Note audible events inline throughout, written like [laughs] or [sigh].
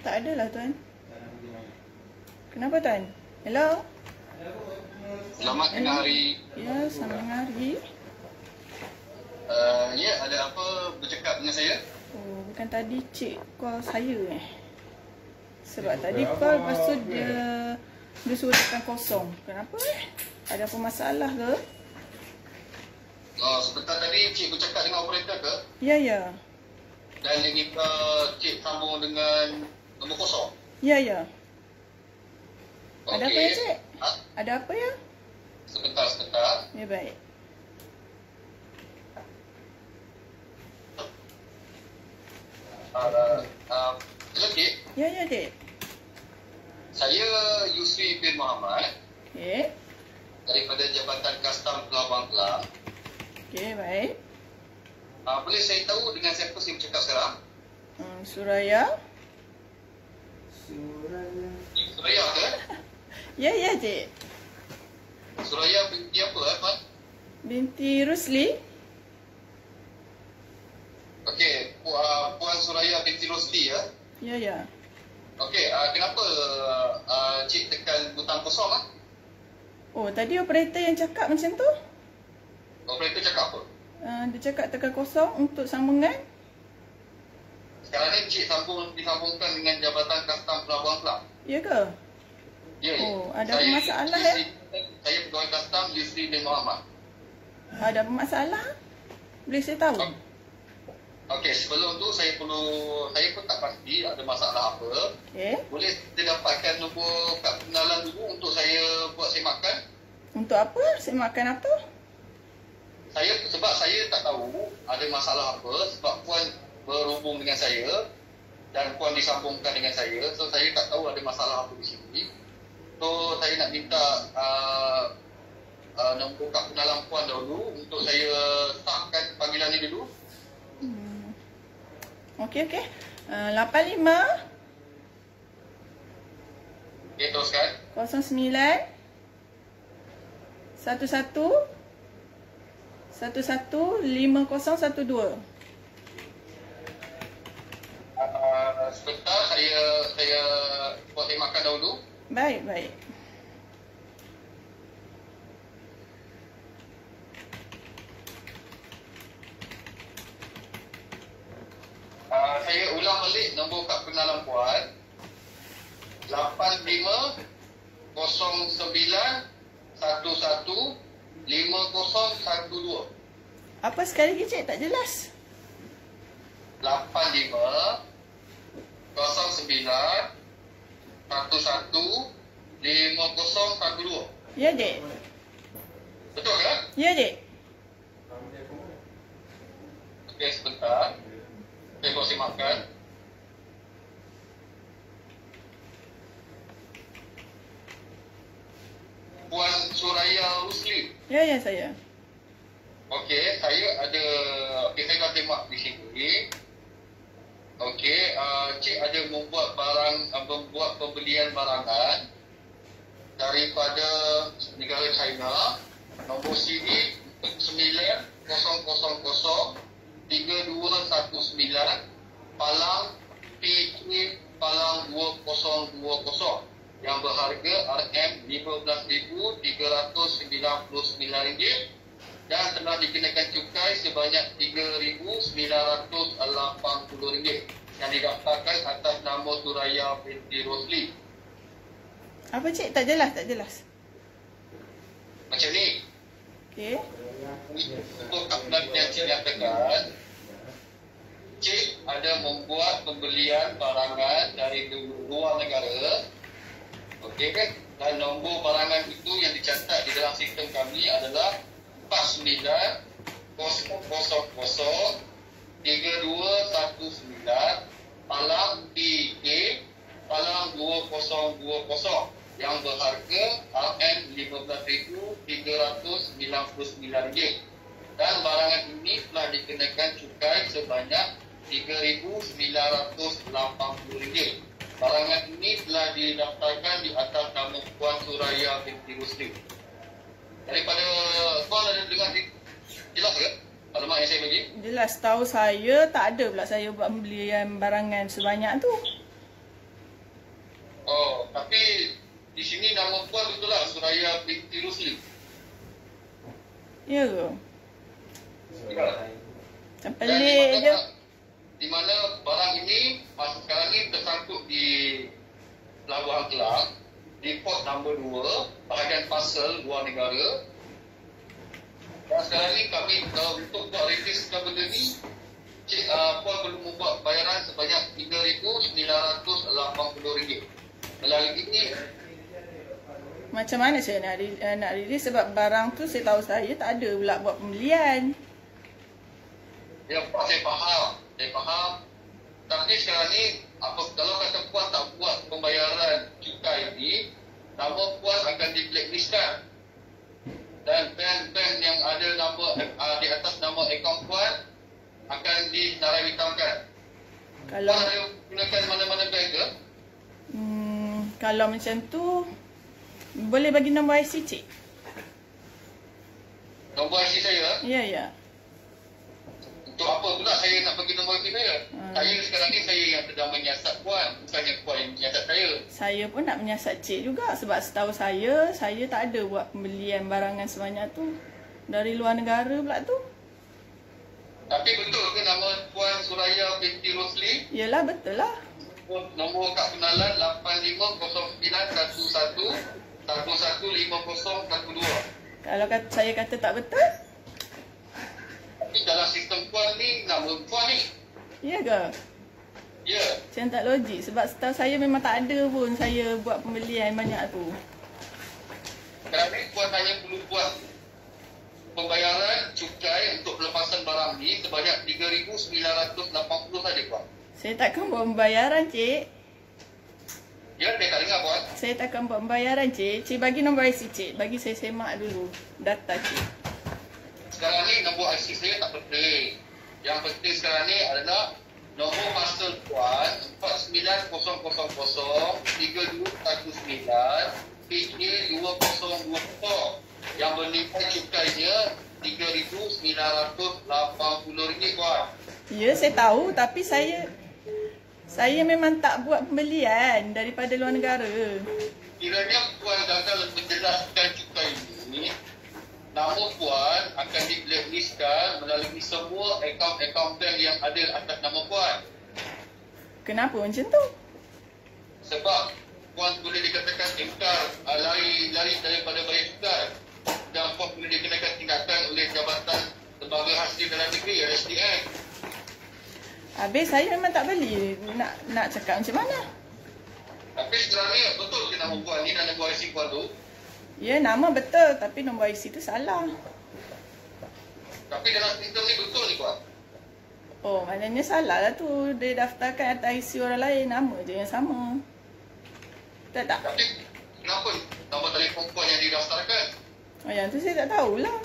tak ada lah tuan. Kenapa tuan? Hello? Selamat tengah hari. Ya, selamat hari. Uh, ya, ada apa bercakap dengan saya? Oh, bukan tadi cik call saya eh. Sebab tadi call lepas tu dia dia suruh tekan kosong. Kenapa eh? Ada apa masalah ke? Uh, sebentar tadi cik bercakap dengan operator ke? Ya, ya. Dan dia minta cik sambung dengan nombor kosong? Ya, ya. Ada apa ya cik? Ha? Ada apa ya? Sebentar, sebentar. Ya, baik. Uh, uh, hello cik. Ya, ya cik. Saya Yusri bin Muhammad Okey. daripada Jabatan Kastam Kelabang Kelang. Okey, baik. Uh, boleh saya tahu dengan siapa saya bercakap sekarang? Hmm, Suraya. Suraya ke? [laughs] Ya, ya cik. Suraya binti apa eh, Mat? Binti Rusli. Okey, Pu- uh, Puan Suraya binti Rosli ya. Ya, ya. Okey, uh, kenapa uh, cik tekan butang kosong ah? Oh, tadi operator yang cakap macam tu? Operator cakap apa? Uh, dia cakap tekan kosong untuk sambungan. Sekarang ni cik sambung disambungkan dengan Jabatan Kastam Pelabuhan Kelang. Ya ke? Ya. Oh, ada apa masalah, Yusri, Saya pegawai Kastam Yusri bin Muhammad. Ada masalah? Boleh saya tahu? Okey, sebelum tu saya perlu saya pun tak pasti ada masalah apa. Okey. Boleh saya dapatkan nombor kad pengenalan dulu untuk saya buat semakan? Untuk apa? Saya makan apa? Saya sebab saya tak tahu ada masalah apa sebab puan berhubung dengan saya dan puan disambungkan dengan saya so saya tak tahu ada masalah apa di sini so saya nak minta uh, uh, nombor kad pengenalan puan dahulu untuk saya sahkan panggilan ini dulu Hmm. Okey, okey. Uh, 85 okay, teruskan 09 11 11 5012. uh, sebentar saya saya buat saya makan dahulu Baik, baik. uh, saya ulang balik nombor kad pengenalan puan 85 09 11 5012 Apa sekali lagi cik? Tak jelas. 85 09 11 5012 Ya, Dek. Betul ke? Ya, Dek. Okey, sebentar. Saya saya makan. Puan Suraya Rusli. Ya, ya saya. Okey, saya ada okey saya dah tembak di sini. Okey, uh, cik ada membuat barang uh, membuat pembelian barangan daripada negara China. Nombor siri 9000 3219 Palang P3 Palang 2020 yang berharga RM15,399 dan telah dikenakan cukai sebanyak RM3,980 yang didaftarkan atas nama Suraya binti Rosli. Apa cik? Tak jelas, tak jelas. Macam ni, Okey. untuk kapten yang Cik nyatakan, Cik ada membuat pembelian barangan dari luar negara, okey kan? Dan nombor barangan itu yang dicatat di dalam sistem kami adalah 49 000 3219 Palang PA Palang 2020 yang berharga RM15,399 dan barangan ini telah dikenakan cukai sebanyak RM3,980 Barangan ini telah didaftarkan di atas nama Puan Suraya binti Muslim daripada soal ada dengar jelas ke? Maklumat yang saya bagi. Jelas tahu saya tak ada pula saya buat pembelian barangan sebanyak tu. Oh tapi di sini nama puan betul lah Suraya Binti Rusli ya ke? Tak Pelik je. Di mana barang ini masa sekarang ni tersangkut di Pelabuhan Kelang di port nombor 2 bahagian parcel luar negara dan sekarang ni kami uh, untuk buat releasekan benda ni Cik uh, Puan perlu membuat bayaran sebanyak RM3,980 melalui ini Macam mana saya nak, eh, nak release sebab barang tu saya tahu saya tak ada pula buat pembelian. Ya, Pak, saya faham. Saya faham. Tapi sekarang ni, apa kalau kata puan tak buat pembayaran cukai ini, nama puan akan di blacklistkan. Dan bank-bank yang ada nama uh, di atas nama akaun puan akan dinarai hitamkan. Kalau Puan ada gunakan mana-mana bank ke? hmm, kalau macam tu boleh bagi nombor IC cik? Nombor IC saya, Ya ya. Untuk apa pula saya nak bagi nombor IC saya? Hmm. Saya sekarang ni saya yang sedang menyiasat puan, bukannya puan yang menyiasat saya. Saya pun nak menyiasat cik juga sebab setahu saya saya tak ada buat pembelian barangan sebanyak tu dari luar negara pula tu. Tapi betul ke nama Puan Suraya binti Rosli? Yelah betul lah. Nombor kad kenalan 850911115012. Kalau kata, saya kata tak betul, dalam sistem puan ni, nama puan ni. ya ke? Ya. Macam tak logik sebab setahu saya memang tak ada pun saya buat pembelian banyak tu. Ni puan hanya perlu buat pembayaran cukai untuk pelepasan barang ni sebanyak 3,980 saja puan. Saya takkan buat pembayaran cik. Ya, saya tak dengar puan. Saya takkan buat pembayaran cik. Cik bagi nombor IC cik. Bagi saya semak dulu data cik. Sekarang ni nombor IC saya tak penting. Yang penting sekarang ni adalah nombor parcel puan 49000 3219 PJ 2020 yang bernilai cukainya RM3,980 puan. Ya saya tahu tapi saya saya memang tak buat pembelian daripada luar negara. Kiranya puan gagal menjelaskan nama puan akan di blacklistkan melalui semua akaun-akaun bank yang ada atas nama puan. Kenapa macam tu? Sebab puan boleh dikatakan ingkar uh, lari lari daripada bayar cukai dan puan boleh dikenakan tindakan oleh Jabatan Lembaga Hasil Dalam Negeri SDN. Habis saya memang tak beli. Nak nak cakap macam mana? Tapi ni betul ke nama puan ni dan IC puan tu? Ya nama betul tapi nombor IC tu salah. Tapi dalam sistem ni betul ni puan. Oh maknanya salah lah tu. Dia daftarkan atas IC orang lain. Nama je yang sama. Tak tak? Tapi kenapa nombor telefon puan yang didaftarkan? Oh yang tu saya tak tahulah.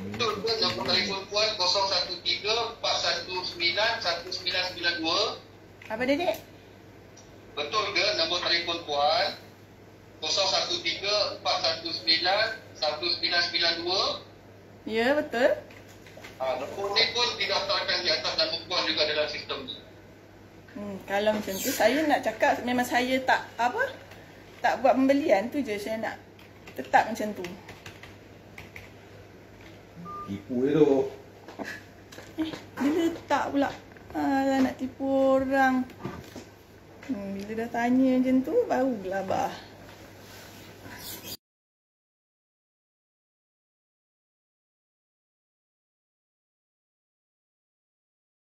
Betul ke nombor telefon puan 013-419-1992? Apa dia dek? Betul ke nombor telefon puan 013-419-1992? Ya betul. Ha, nombor ni pun didaftarkan di atas nama puan juga dalam sistem ni. Hmm, kalau macam tu saya nak cakap memang saya tak apa tak buat pembelian tu je saya nak tetap macam tu. Tipu je tu. Eh, bila tak pula? Alah nak tipu orang. Hmm, bila dah tanya macam tu baru gelabah.